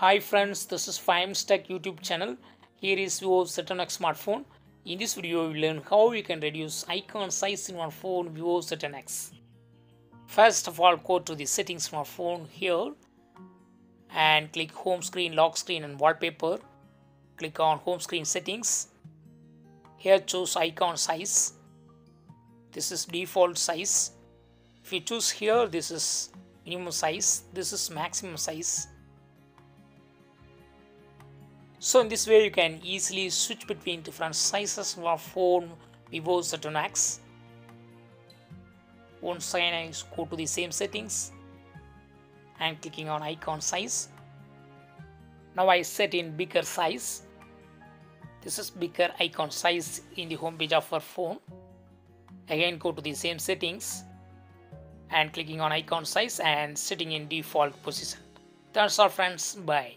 Hi friends, this is Fimes Tech YouTube channel. Here is Vivo Z1x smartphone. In this video, we learn how you can reduce icon size in one phone Vivo Z1x. First of all, go to the settings for phone here and click home screen, lock screen and wallpaper. Click on home screen settings. Here choose icon size. This is default size. If you choose here, this is minimum size. This is maximum size. So in this way you can easily switch between different sizes of phone Vivo Z1x. Once again I go to the same settings and clicking on icon size. Now I set in bigger size. This is bigger icon size in the home page of our phone. Again go to the same settings and clicking on icon size and setting in default position. That's all friends. Bye.